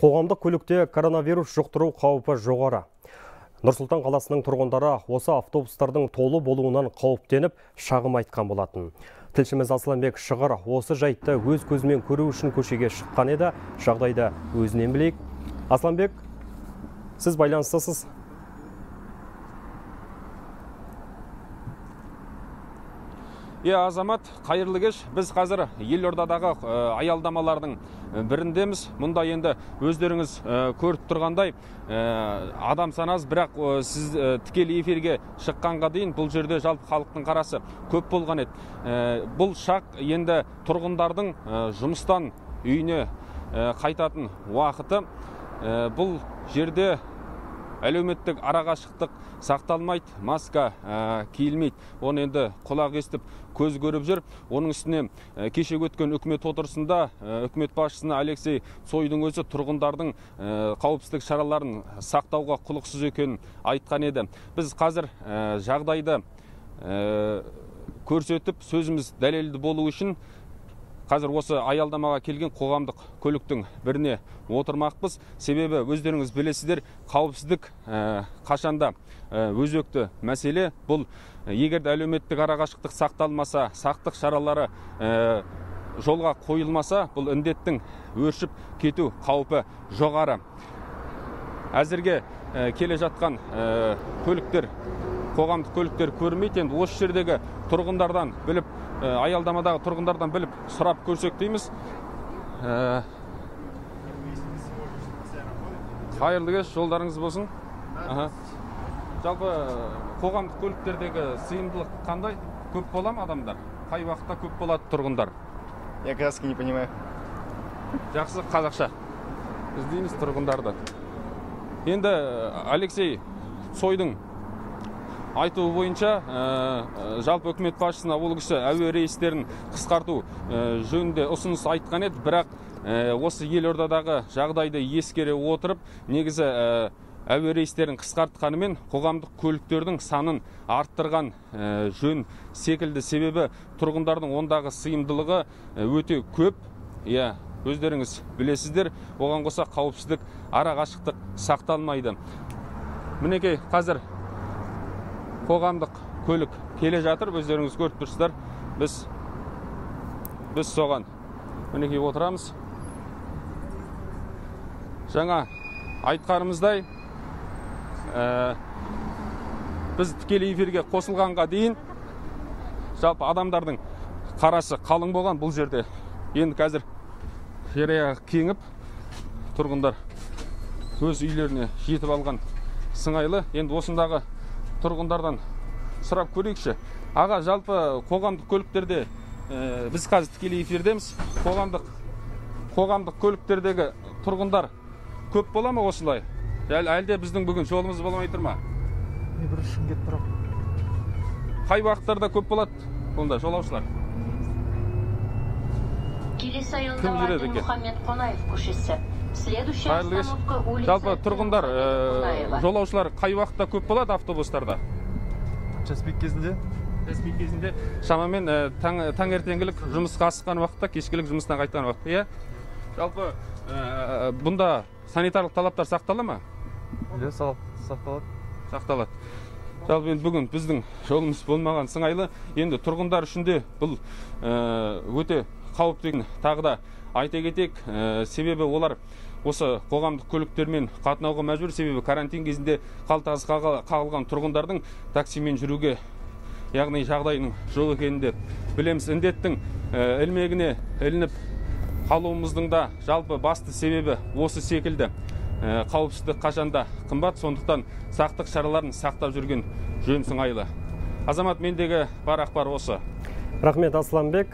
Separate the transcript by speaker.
Speaker 1: Қоғамдық көлікте коронавирус жұқтыру қаупі жоғары. Нұрсұлтан қаласының тұрғындары осы автобустардың толы болуынан қауіптеніп шағым айтқан болатын. Тілшіміз Асланбек Шығыр осы жайтты өз көзімен көру үшін көшеге шыққан еді, жағдайды өзінен білейік. Асланбек, сіз байланыстасыз.
Speaker 2: Е азамат қайырлы кеш. Біз қазір елордадағы аялдамалардың біріндеміз. Мұнда енді өздеріңіз көріп тұрғандай адам саназ бірақ сіз тікелей эфирге шыққанға дейін бұл жерде жалпы халықтың қарасы көп болған еді. Бұл шақ енді тұрғындардың жұмыстан үйіне қайтатын уақыты. Бұл жерде әлеуметтік арақашықтық сақталмайды маска ә, киілмейді. Оны енді құлақ естіп көз көріп жүр. Оның үстіне ә, кеше өткен үкімет отырысында ә, үкімет басшысына алексей цойдың өзі тұрғындардың қауіпсіздік шараларын сақтауға құлықсыз екенін айтқан еді. Біз қазір жағдайды көрсетіп сөзіміз дәлелді болу үшін қазір осы аялдамаға келген қоғамдық көліктің біріне отырмақпыз. Себебі өздеріңіз білесіздер қауіпсіздік қашанда өзекті мәселе. Бұл егер де әлеуметтік арақашықтық сақталмаса сақтық шаралары жолға қойылмаса бұл індеттің өршіп кету қаупі жоғары. Әзірге келе жатқан көліктер қоғамдық көліктер көрмейді. Енді осы жердегі тұрғындардан біліп аялдамадағы тұрғындардан біліп сұрап көрсек дейміз. Қайырлы кеш жолдарыңыз болсын. Жалпы қоғамдық көліктердегі сыйымдылық қандай? Көп бола ма адамдар? Қай уақытта көп болады тұрғындар?
Speaker 3: Я раз не понимаю.
Speaker 2: Жақсы қазақша. Іздейміз тұрғындарды. Енді алексей цойдың айтуы бойынша жалпы үкімет басшысына ол кісі әуе рейстерін қысқарту жөнінде ұсыныс айтқан еді. Бірақ осы елордадағы жағдайды ескере отырып негізі әуе рейстерін қысқартқанымен қоғамдық көліктердің санын арттырған жөн секілді себебі тұрғындардың ондағы сыйымдылығы өте көп. Иә өздеріңіз білесіздер оған қоса қауіпсіздік арақашықтық сақталмайды. Мінекей қазір қоғамдық көлік келе жатыр. Өздеріңіз көріп тұрсыздар. Біз біз соған мінекей отырамыз. Жаңа айтқанымыздай біз тікелей эфирге қосылғанға дейін жалпы адамдардың қарасы қалың болған бұл жерде. Енді қазір жер аяғы кеңіп тұрғындар өз үйлеріне жетіп алған сыңайлы. Енді осындағы тұрғындардан сұрап көрейікші. Аға жалпы қоғамдық көліктерде біз қазір тікелей эфирдеміз. Қоғамдық қоғамдық көліктердегі тұрғындар көп бола ма осылай? Әлде біздің бүгін жолымыз болмай тұр ма? Қай уақыттарда көп болады онда жолаушылар?
Speaker 4: Келесі аялдама мұхаммед қонаев көшесі. Следующая
Speaker 2: қайырлы кеш.
Speaker 4: улица
Speaker 2: жалпы тұрғындар
Speaker 4: Қонаева.
Speaker 2: жолаушылар қай уақытта көп болады автобустарда?
Speaker 3: Час пик кезінде?
Speaker 2: Час пик кезінде. Шамамен ә, таң, таңертеңгілік жұмысқа асыққан уақытта кешкілік жұмыстан қайтқан уақыт иә? Жалпы ә, бұнда санитарлық талаптар сақтала ма?
Speaker 3: Иә сақталады.
Speaker 2: Сақталады. Жалпы енді бүгін біздің жолымыз болмаған сыңайлы. Енді тұрғындар үшін де бұл өте қауіпті екенін тағы да айта кетейік. Себебі олар осы қоғамдық көліктермен қатынауға мәжбүр. Себебі карантин кезінде қалтасы қағыл- қағылған тұрғындардың таксимен жүруге яғни жағдайының жоқ екенін де білеміз. Індеттің ілмегіне ілініп қалуымыздың да жалпы басты себебі осы секілді. Қауіпсіздік қашанда қымбат сондықтан сақтық шараларын сақтап жүрген жөн сыңайлы. Азамат мендегі бар ақпар осы.
Speaker 1: Рахмет Асланбек.